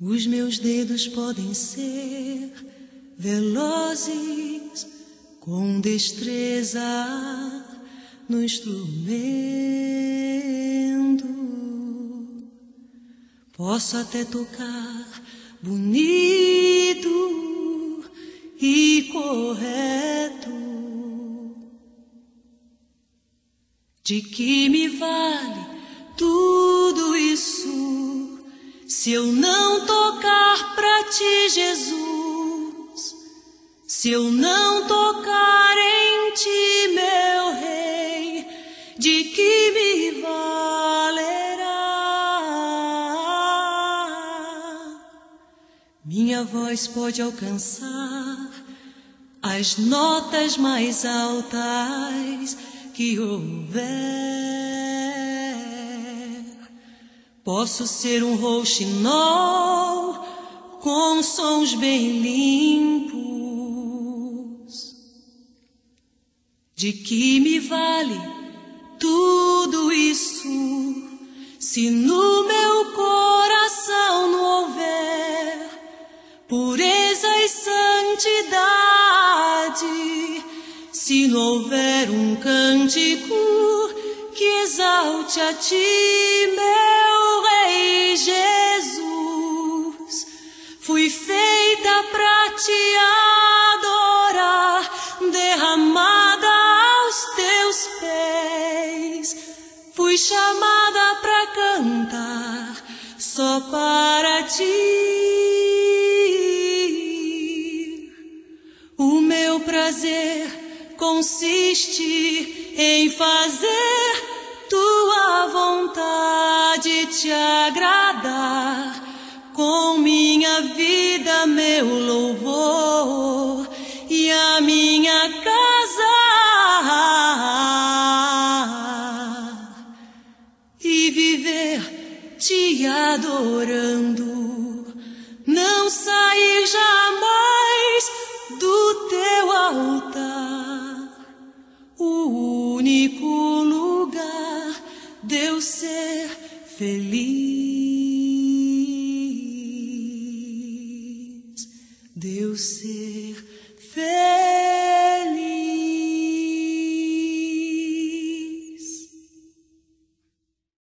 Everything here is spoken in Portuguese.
Os meus dedos podem ser velozes, com destreza no instrumento. Posso até tocar bonito e correto. De que me vale tudo isso se eu não tocar pra ti, Jesus? Se eu não tocar em ti, meu rei, de que me valerá? Minha voz pode alcançar as notas mais altas que houver. Posso ser um rouxinol com sons bem limpos. De que me vale tudo isso se no meu coração não houver pureza e santidade? Se não houver um cântico que exalte a ti, meu fui feita pra te adorar, derramada aos teus pés, fui chamada pra cantar só para ti. O meu prazer consiste em fazer tua vontade te agradar te adorando, não sair jamais do teu altar. O único lugar de eu ser feliz, de eu ser feliz.